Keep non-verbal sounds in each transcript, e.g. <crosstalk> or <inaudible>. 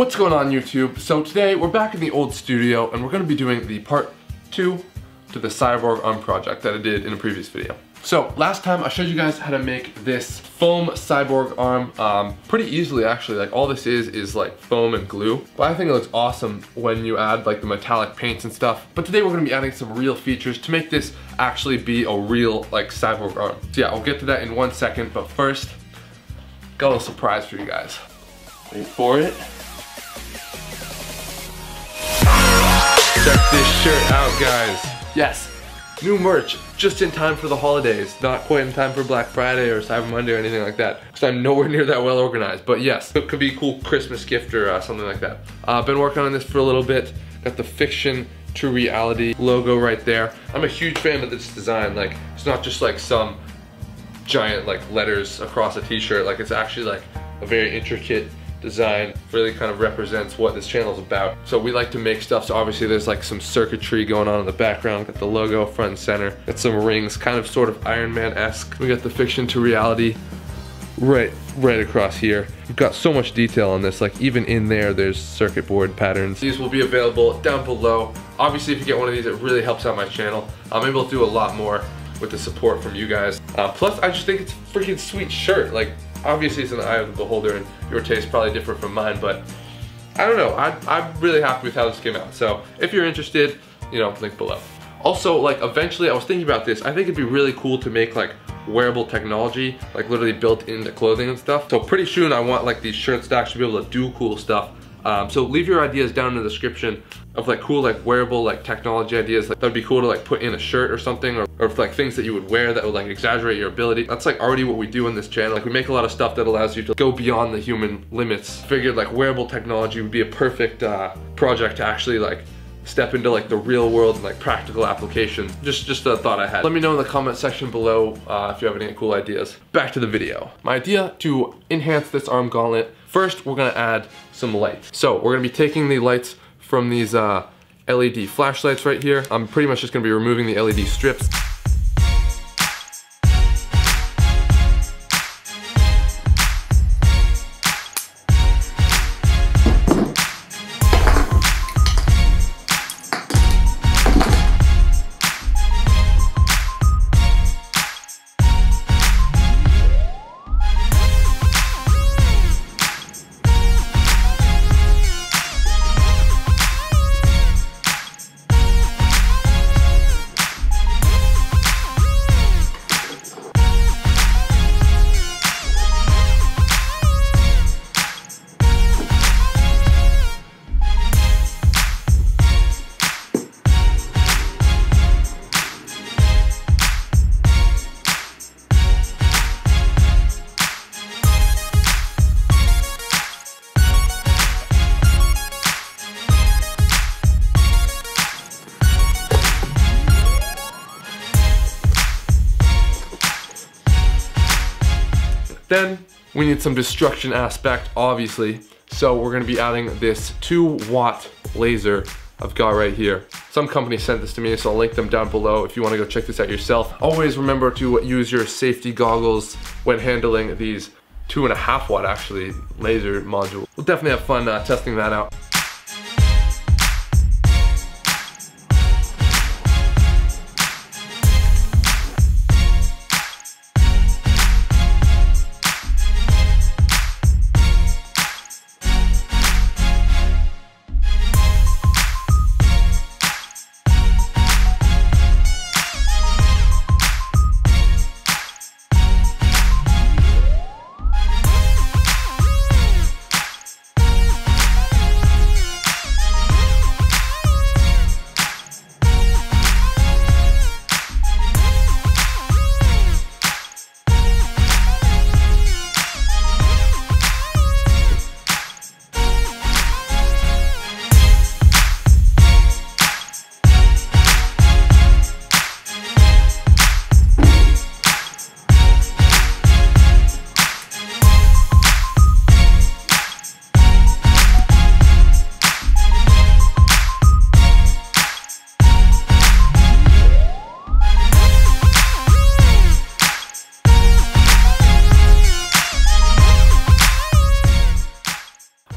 What's going on YouTube? So today we're back in the old studio and we're going to be doing the part two to the cyborg arm project that I did in a previous video. So last time I showed you guys how to make this foam cyborg arm um, pretty easily actually. Like all this is is like foam and glue. But I think it looks awesome when you add like the metallic paints and stuff. But today we're gonna be adding some real features to make this actually be a real like cyborg arm. So yeah, I'll get to that in one second. But first, got a little surprise for you guys. Wait for it. Check this shirt out guys. Yes, New merch, just in time for the holidays. Not quite in time for Black Friday or Cyber Monday or anything like that. Because I'm nowhere near that well organized. But yes, it could be a cool Christmas gift or uh, something like that. I've uh, been working on this for a little bit. Got the fiction to reality logo right there. I'm a huge fan of this design. Like, it's not just like some giant like letters across a t-shirt. Like, it's actually like a very intricate design really kind of represents what this channel is about. So we like to make stuff, so obviously there's like some circuitry going on in the background, got the logo front and center, got some rings, kind of sort of Iron Man-esque. We got the fiction to reality right right across here. We've got so much detail on this, like even in there, there's circuit board patterns. These will be available down below. Obviously, if you get one of these, it really helps out my channel. I'm able to do a lot more with the support from you guys. Uh, plus, I just think it's a freaking sweet shirt. Like, obviously it's an eye of the beholder and your taste probably different from mine, but I don't know. I, I'm really happy with how this came out. So if you're interested, you know, link below. Also, like eventually I was thinking about this, I think it'd be really cool to make like wearable technology, like literally built into clothing and stuff. So pretty soon I want like these shirts to actually be able to do cool stuff. Um, so leave your ideas down in the description of like cool like wearable like technology ideas like that'd be cool to like put in a shirt or something or, or like things that you would wear that would like exaggerate your ability that's like already what we do in this channel like we make a lot of stuff that allows you to go beyond the human limits figured like wearable technology would be a perfect uh, project to actually like step into like the real world and like practical application. Just just a thought I had. Let me know in the comment section below uh, if you have any cool ideas. Back to the video. My idea to enhance this arm gauntlet, first we're gonna add some lights. So we're gonna be taking the lights from these uh, LED flashlights right here. I'm pretty much just gonna be removing the LED strips. Then we need some destruction aspect, obviously. So we're gonna be adding this two watt laser I've got right here. Some company sent this to me, so I'll link them down below if you wanna go check this out yourself. Always remember to use your safety goggles when handling these two and a half watt actually laser module. We'll definitely have fun uh, testing that out.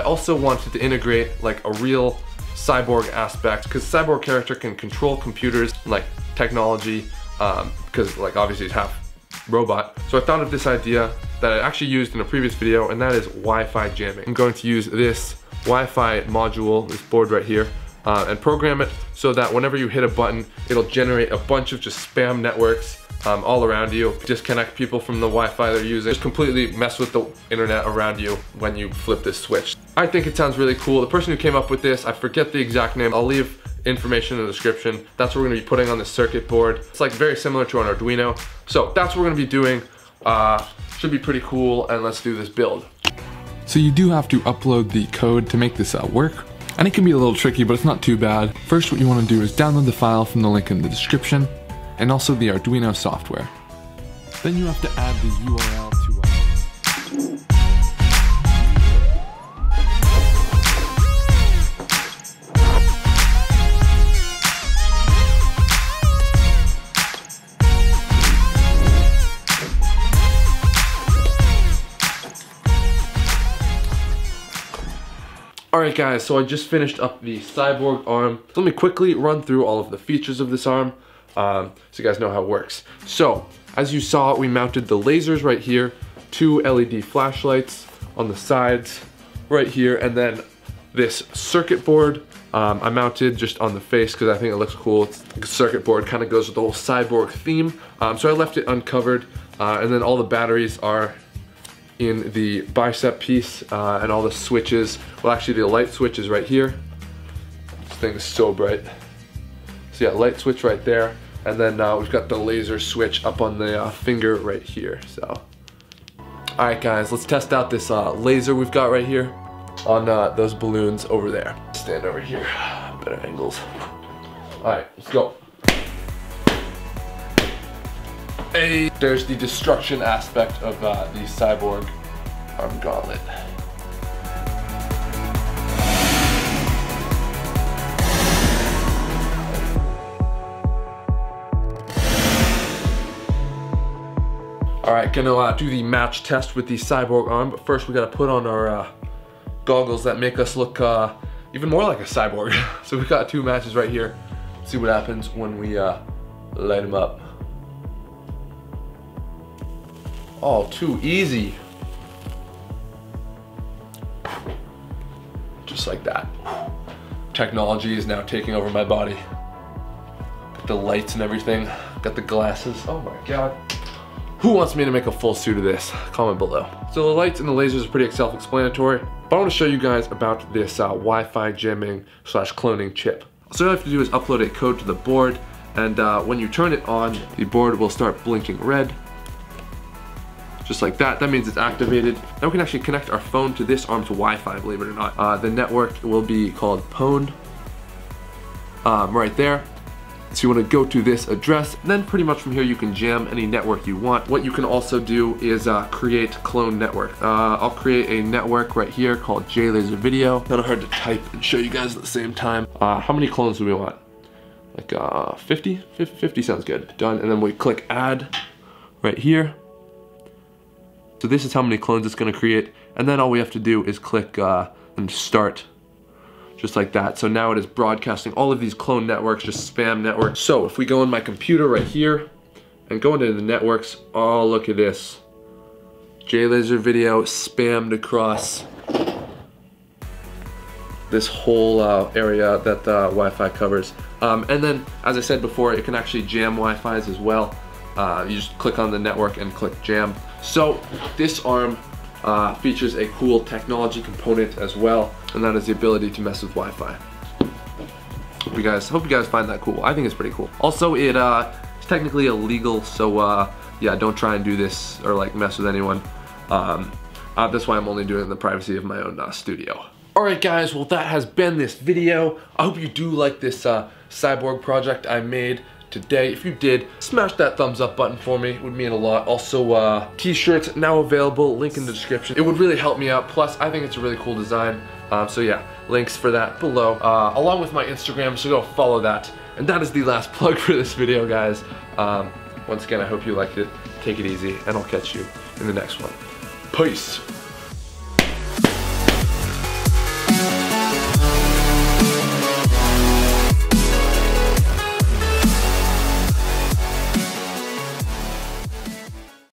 Also wanted to integrate like a real cyborg aspect because cyborg character can control computers like technology because um, like obviously it's half robot. So I thought of this idea that I actually used in a previous video and that is Wi-Fi jamming. I'm going to use this Wi-Fi module, this board right here, uh, and program it so that whenever you hit a button, it'll generate a bunch of just spam networks um, all around you. Disconnect people from the Wi-Fi they're using. Just completely mess with the internet around you when you flip this switch. I think it sounds really cool. The person who came up with this, I forget the exact name. I'll leave information in the description. That's what we're gonna be putting on the circuit board. It's like very similar to an Arduino. So that's what we're gonna be doing. Uh, should be pretty cool and let's do this build. So you do have to upload the code to make this uh, work. And it can be a little tricky, but it's not too bad. First, what you wanna do is download the file from the link in the description and also the Arduino software. Then you have to add the URL to uh, Alright guys, so I just finished up the Cyborg arm. So let me quickly run through all of the features of this arm um, so you guys know how it works. So, as you saw, we mounted the lasers right here, two LED flashlights on the sides right here, and then this circuit board um, I mounted just on the face because I think it looks cool. It's circuit board kind of goes with the whole cyborg theme. Um, so I left it uncovered uh, and then all the batteries are in the bicep piece uh, and all the switches. Well, actually the light switch is right here. This thing is so bright. So yeah, light switch right there. And then uh, we've got the laser switch up on the uh, finger right here, so. All right guys, let's test out this uh, laser we've got right here on uh, those balloons over there. Stand over here, better angles. All right, let's go. Hey, there's the destruction aspect of uh, the Cyborg Arm Gauntlet. All right, gonna uh, do the match test with the Cyborg arm, but first we gotta put on our uh, goggles that make us look uh, even more like a cyborg. <laughs> so we got two matches right here. See what happens when we uh, light them up. Oh, too easy. Just like that. Technology is now taking over my body. Got the lights and everything. Got the glasses. Oh my God. Who wants me to make a full suit of this? Comment below. So the lights and the lasers are pretty self-explanatory, but I want to show you guys about this uh, Wi-Fi jamming slash cloning chip. So all you have to do is upload a code to the board, and uh, when you turn it on, the board will start blinking red, just like that. That means it's activated. Now we can actually connect our phone to this arm to Wi-Fi, believe it or not. Uh, the network will be called Pwn um, right there. So you wanna go to this address, then pretty much from here you can jam any network you want. What you can also do is uh, create clone network. Uh, I'll create a network right here called JLaser Video. Kind of hard to type and show you guys at the same time. Uh, how many clones do we want? Like uh, 50? 50 sounds good. Done, and then we click add right here. So this is how many clones it's gonna create. And then all we have to do is click uh, and start just like that. So now it is broadcasting all of these clone networks, just spam networks. So if we go in my computer right here and go into the networks, oh, look at this. JLaser video spammed across this whole uh, area that the Wi-Fi covers. Um, and then, as I said before, it can actually jam Wi-Fi's as well. Uh, you just click on the network and click jam. So this arm uh, features a cool technology component as well, and that is the ability to mess with Wi-Fi. Hope you guys, hope you guys find that cool. I think it's pretty cool. Also, it uh, it's technically illegal, so uh, yeah, don't try and do this or like mess with anyone. Um, uh, that's why I'm only doing it in the privacy of my own uh, studio. Alright guys, well that has been this video. I hope you do like this uh, cyborg project I made today. If you did, smash that thumbs up button for me. It would mean a lot. Also, uh, t-shirts now available, link in the description. It would really help me out. Plus, I think it's a really cool design. Um, so yeah, links for that below, uh, along with my Instagram, so go follow that. And that is the last <laughs> plug for this video, guys. Um, once again, I hope you liked it. Take it easy, and I'll catch you in the next one. Peace.